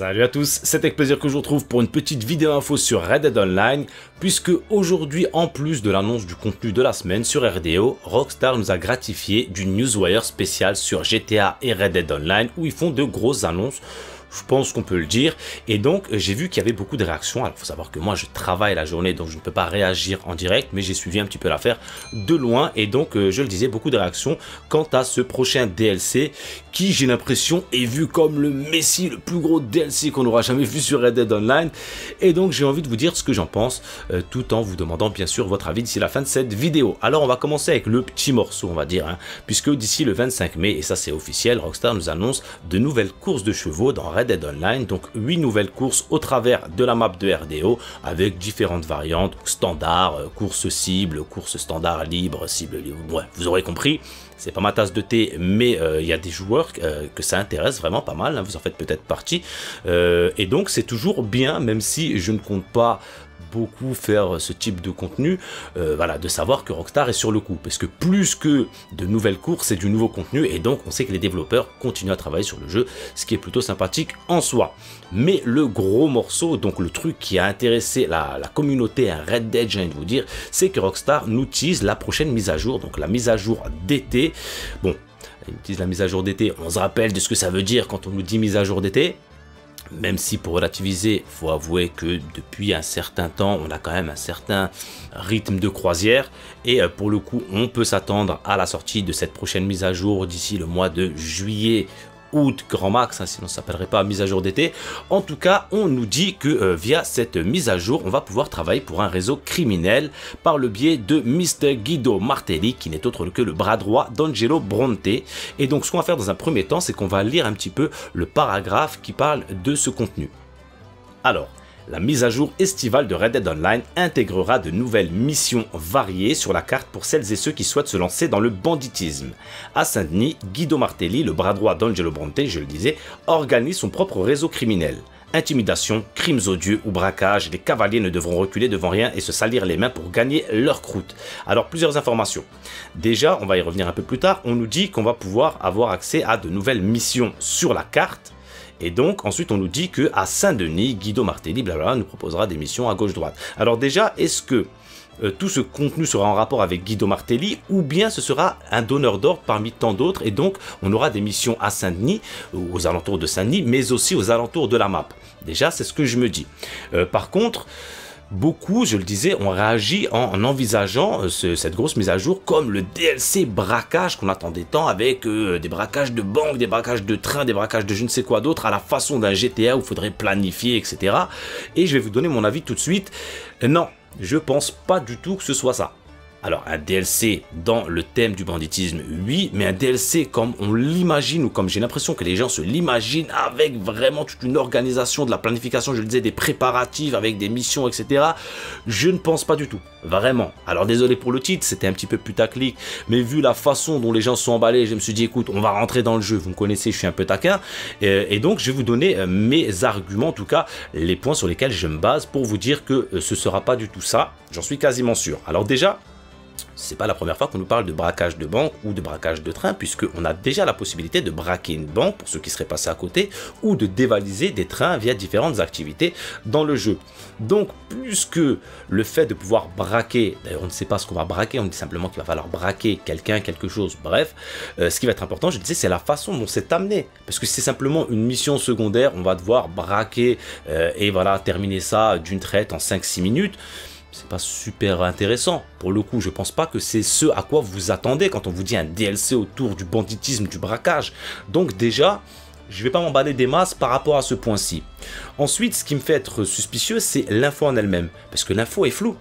Salut à tous, c'est avec plaisir que je vous retrouve pour une petite vidéo info sur Red Dead Online, puisque aujourd'hui, en plus de l'annonce du contenu de la semaine sur RDO, Rockstar nous a gratifié du Newswire spécial sur GTA et Red Dead Online, où ils font de grosses annonces je pense qu'on peut le dire. Et donc, j'ai vu qu'il y avait beaucoup de réactions. Alors, il faut savoir que moi, je travaille la journée, donc je ne peux pas réagir en direct, mais j'ai suivi un petit peu l'affaire de loin. Et donc, euh, je le disais, beaucoup de réactions quant à ce prochain DLC qui, j'ai l'impression, est vu comme le messie, le plus gros DLC qu'on aura jamais vu sur Red Dead Online. Et donc, j'ai envie de vous dire ce que j'en pense, euh, tout en vous demandant, bien sûr, votre avis d'ici la fin de cette vidéo. Alors, on va commencer avec le petit morceau, on va dire, hein, puisque d'ici le 25 mai, et ça c'est officiel, Rockstar nous annonce de nouvelles courses de chevaux dans Red Red Online, donc 8 nouvelles courses au travers de la map de RDO avec différentes variantes, standard, euh, course cible, course standard libre, cible libre, vous aurez compris. C'est pas ma tasse de thé, mais euh, il y a des joueurs euh, que ça intéresse vraiment pas mal, hein, vous en faites peut-être partie. et donc c'est toujours bien, même si je ne compte pas beaucoup faire ce type de contenu, euh, voilà, de savoir que Rockstar est sur le coup. Parce que plus que de nouvelles courses, c'est du nouveau contenu. Et donc, on sait que les développeurs continuent à travailler sur le jeu, ce qui est plutôt sympathique en soi. Mais le gros morceau, donc le truc qui a intéressé la, communauté, un Red Dead, j'ai envie de vous dire, c'est que Rockstar nous utilise la prochaine mise à jour, donc la mise à jour d'été. Bon, ils utilisent la mise à jour d'été, on se rappelle de ce que ça veut dire quand on nous dit mise à jour d'été. Même si pour relativiser, faut avouer que depuis un certain temps, on a quand même un certain rythme de croisière. Et euh, pour le coup, on peut s'attendre à la sortie de cette prochaine mise à jour d'ici le mois de juillet août grand max, hein, sinon ça s'appellerait pas mise à jour d'été. En tout cas, on nous dit que euh, via cette mise à jour, on va pouvoir travailler pour un réseau criminel par le biais de Mr. Guido Martelli, qui n'est autre que le bras droit d'Angelo Bronte. Et donc ce qu'on va faire dans un premier temps, c'est qu'on va lire un petit peu le paragraphe qui parle de ce contenu. Alors, la mise à jour estivale de Red Dead Online intégrera de nouvelles missions variées sur la carte pour celles et ceux qui souhaitent se lancer dans le banditisme. À Saint-Denis, Guido Martelli, le bras droit d'Angelo Bronte, je le disais, organise son propre réseau criminel. Intimidation, crimes odieux ou braquage, les cavaliers ne devront reculer devant rien et se salir les mains pour gagner leur croûte. Alors plusieurs informations. Déjà, on va y revenir un peu plus tard, on nous dit qu'on va pouvoir avoir accès à de nouvelles missions sur la carte et donc, ensuite, on nous dit que à Saint-Denis, Guido Martelli, blablabla, nous proposera des missions à gauche-droite. Alors déjà, est-ce que euh, tout ce contenu sera en rapport avec Guido Martelli ou bien ce sera un donneur d'ordre parmi tant d'autres et donc on aura des missions à Saint-Denis, aux alentours de Saint-Denis, mais aussi aux alentours de la map. Déjà, c'est ce que je me dis. Euh, par contre, beaucoup, je le disais, ont réagi en, envisageant euh, cette grosse mise à jour comme le DLC braquage qu'on attendait tant avec euh, des braquages de banques, des braquages de trains, des braquages de je ne sais quoi d'autre à la façon d'un GTA où il faudrait planifier, etc. Et je vais vous donner mon avis tout de suite. Non, je pense pas du tout que ce soit ça. Alors un DLC dans le thème du banditisme, oui, mais un DLC comme on l'imagine ou comme j'ai l'impression que les gens se l'imaginent avec vraiment toute une organisation de la planification, je le disais, des préparatifs avec des missions, etc. Je ne pense pas du tout, vraiment. Alors désolé pour le titre, c'était un petit peu putaclic, mais vu la façon dont les gens sont emballés, je me suis dit écoute, on va rentrer dans le jeu, vous me connaissez, je suis un peu taquin, et, donc je vais vous donner euh, mes arguments, en tout cas les points sur lesquels je me base pour vous dire que euh, ce sera pas du tout ça, j'en suis quasiment sûr. Alors déjà, c'est pas la première fois qu'on nous parle de braquage de banque ou de braquage de train, puisqu'on a déjà la possibilité de braquer une banque pour ceux qui seraient passés à côté, ou de dévaliser des trains via différentes activités dans le jeu. Donc, plus que le fait de pouvoir braquer, d'ailleurs on ne sait pas ce qu'on va braquer, on dit simplement qu'il va falloir braquer quelqu'un, quelque chose, bref, euh, ce qui va être important, je disais, c'est la façon dont c'est amené, parce que c'est simplement une mission secondaire, on va devoir braquer euh, et voilà, terminer ça d'une traite en 5-6 minutes c'est pas super intéressant. Pour le coup, je pense pas que c'est ce à quoi vous attendez quand on vous dit un DLC autour du banditisme, du braquage. Donc déjà, je vais pas m'emballer des masses par rapport à ce point-ci. Ensuite, ce qui me fait être suspicieux, c'est l'info en elle-même. Parce que l'info est floue.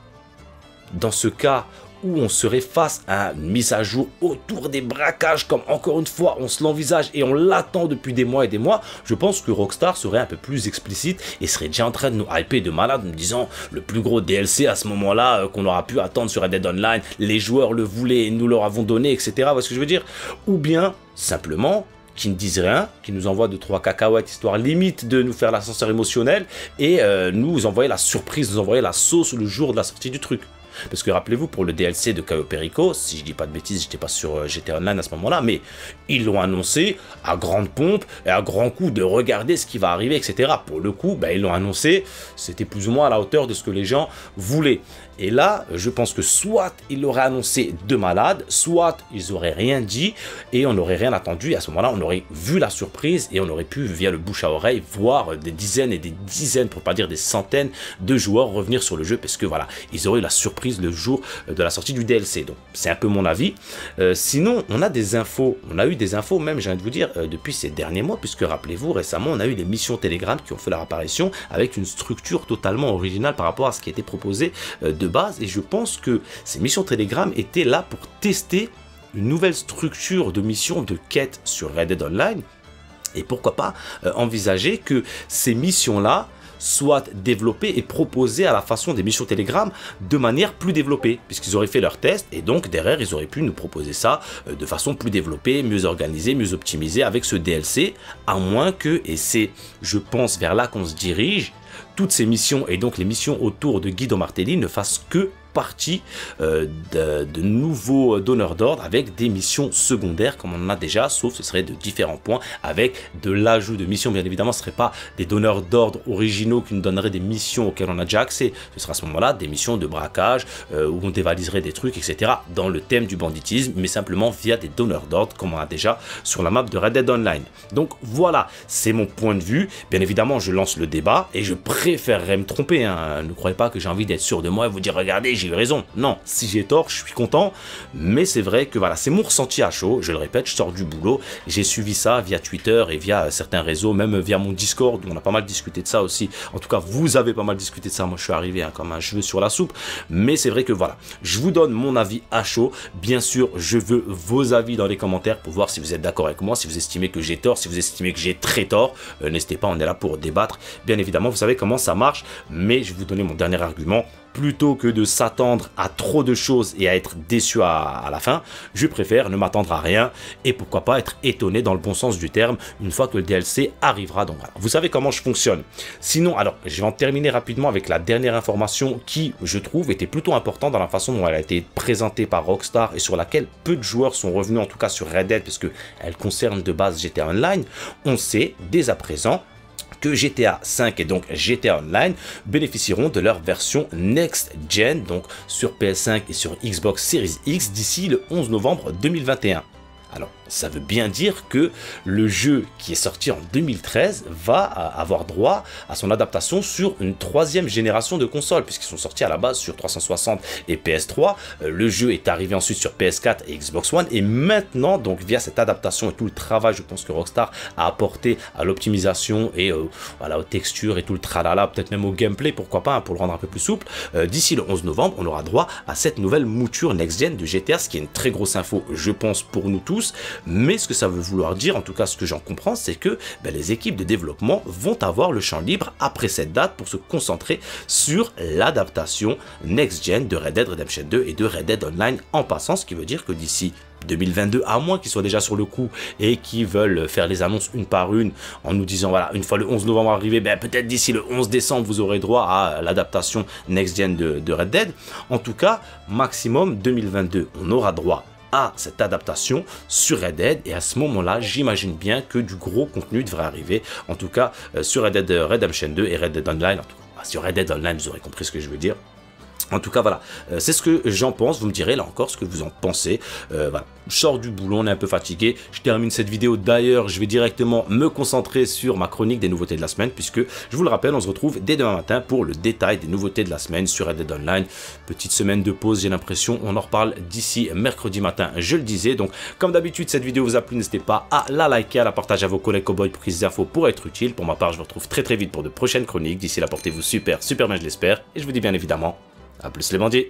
Dans ce cas où on serait face à une mise à jour autour des braquages, comme encore une fois on se l'envisage et on l'attend depuis des mois et des mois, je pense que Rockstar serait un peu plus explicite et serait déjà en train de nous hyper de malade, en disant le plus gros DLC à ce moment-là euh, qu'on aura pu attendre sur Red Dead Online, les joueurs le voulaient et nous leur avons donné, etc. Voyez ce que je veux dire? Ou bien, simplement, qui ne disent rien, qui nous envoient de trois cacahuètes, histoire limite de nous faire l'ascenseur émotionnel, et euh, nous envoyer la surprise, nous envoyer la sauce le jour de la sortie du truc. Parce que rappelez-vous, pour le DLC de Caio Perico, si je dis pas de bêtises, j'étais pas sur euh, GTA Online à ce moment-là, mais ils l'ont annoncé à grande pompe et à grand coup de regarder ce qui va arriver, etc. Pour le coup, ben, ils l'ont annoncé, c'était plus ou moins à la hauteur de ce que les gens voulaient. Et là, je pense que soit ils l'auraient annoncé de malade, soit ils auraient rien dit et on n'aurait rien attendu. Et à ce moment-là, on aurait vu la surprise et on aurait pu, via le bouche à oreille, voir des dizaines et des dizaines, pour pas dire des centaines de joueurs revenir sur le jeu parce que voilà, ils auraient eu la surprise le jour de la sortie du DLC. Donc, c'est un peu mon avis. Euh, sinon, on a des infos. On a eu des infos, même, j'ai envie de vous dire, euh, depuis ces derniers mois, puisque rappelez-vous, récemment, on a eu les missions Telegram qui ont fait leur apparition avec une structure totalement originale par rapport à ce qui était proposé euh, de base. Et je pense que ces missions Telegram étaient là pour tester une nouvelle structure de missions de quête sur Red Dead Online. Et pourquoi pas euh, envisager que ces missions-là soient développées et proposées à la façon des missions Telegram de manière plus développée, puisqu'ils auraient fait leurs tests et donc derrière ils auraient pu nous proposer ça euh, de façon plus développée, mieux organisée, mieux optimisée avec ce DLC, à moins que, et c'est je pense vers là qu'on se dirige, toutes ces missions et donc les missions autour de Guido Martelli ne fassent que partie euh, de, nouveaux donneurs d'ordre avec des missions secondaires comme on en a déjà, sauf ce serait de différents points avec de l'ajout de missions. Bien évidemment, ce ne serait pas des donneurs d'ordre originaux qui nous donneraient des missions auxquelles on a déjà accès. Ce sera à ce moment-là des missions de braquage euh, où on dévaliserait des trucs, etc. dans le thème du banditisme, mais simplement via des donneurs d'ordre comme on a déjà sur la map de Red Dead Online. Donc voilà, c'est mon point de vue. Bien évidemment, je lance le débat et je préférerais me tromper. Hein. Ne croyez pas que j'ai envie d'être sûr de moi et vous dire regardez, j'ai raison. Non, si j'ai tort, je suis content. Mais c'est vrai que voilà, c'est mon ressenti à chaud. Je le répète, je sors du boulot. J'ai suivi ça via Twitter et via certains réseaux, même via mon Discord où on a pas mal discuté de ça aussi. En tout cas, vous avez pas mal discuté de ça. Moi, je suis arrivé hein, comme un cheveu sur la soupe. Mais c'est vrai que voilà, je vous donne mon avis à chaud. Bien sûr, je veux vos avis dans les commentaires pour voir si vous êtes d'accord avec moi, si vous estimez que j'ai tort, si vous estimez que j'ai très tort. Euh, n'hésitez pas, on est là pour débattre. Bien évidemment, vous savez comment ça marche. Mais je vais vous donner mon dernier argument plutôt que de s'attendre à trop de choses et à être déçu à, la fin, je préfère ne m'attendre à rien et pourquoi pas être étonné dans le bon sens du terme une fois que le DLC arrivera. Donc voilà, vous savez comment je fonctionne. Sinon, alors, je vais en terminer rapidement avec la dernière information qui, je trouve, était plutôt importante dans la façon dont elle a été présentée par Rockstar et sur laquelle peu de joueurs sont revenus, en tout cas sur Red Dead, puisque elle concerne de base GTA Online. On sait dès à présent que GTA 5 et donc GTA Online bénéficieront de leur version Next Gen, donc sur PS5 et sur Xbox Series X d'ici le 11 novembre 2021. Alors, ça veut bien dire que le jeu qui est sorti en 2013 va avoir droit à son adaptation sur une troisième génération de consoles, puisqu'ils sont sortis à la base sur 360 et PS3. Euh, le jeu est arrivé ensuite sur PS4 et Xbox One, et maintenant, donc via cette adaptation et tout le travail, je pense que Rockstar a apporté à l'optimisation et euh, voilà, aux textures et tout le tralala, peut-être même au gameplay, pourquoi pas, hein, pour le rendre un peu plus souple, euh, d'ici le 11 novembre, on aura droit à cette nouvelle mouture next-gen de GTA, ce qui est une très grosse info, je pense, pour nous tous, mais ce que ça veut vouloir dire, en tout cas ce que j'en comprends, c'est que ben, les équipes de développement vont avoir le champ libre après cette date pour se concentrer sur l'adaptation next-gen de Red Dead Redemption 2 et de Red Dead Online en passant, ce qui veut dire que d'ici 2022, à moins qu'ils soient déjà sur le coup et qu'ils veulent faire les annonces une par une en nous disant voilà, une fois le 11 novembre arrivé, ben, peut-être d'ici le 11 décembre, vous aurez droit à l'adaptation next-gen de, de Red Dead. En tout cas, maximum 2022, on aura droit à cette adaptation sur Red Dead et à ce moment-là, j'imagine bien que du gros contenu devrait arriver, en tout cas euh, sur Red Dead Redemption 2 et Red Dead Online, en tout cas, sur Red Dead Online, vous aurez compris ce que je veux dire. En tout cas, voilà, euh, c'est ce que j'en pense. Vous me direz là encore ce que vous en pensez. Euh, sors du boulot, on est un peu fatigué. Je termine cette vidéo. D'ailleurs, je vais directement me concentrer sur ma chronique des nouveautés de la semaine, puisque je vous le rappelle, on se retrouve dès demain matin pour le détail des nouveautés de la semaine sur Red Dead Online. Petite semaine de pause, j'ai l'impression. On en reparle d'ici mercredi matin, je le disais. Donc, comme d'habitude, cette vidéo vous a plu, n'hésitez pas à la liker, à la partager à vos collègues cowboys pour qu'ils infos pour être utile. Pour ma part, je vous retrouve très très vite pour de prochaines chroniques. D'ici là, portez-vous super, super bien, je l'espère. Et je vous dis bien évidemment à plus les bandits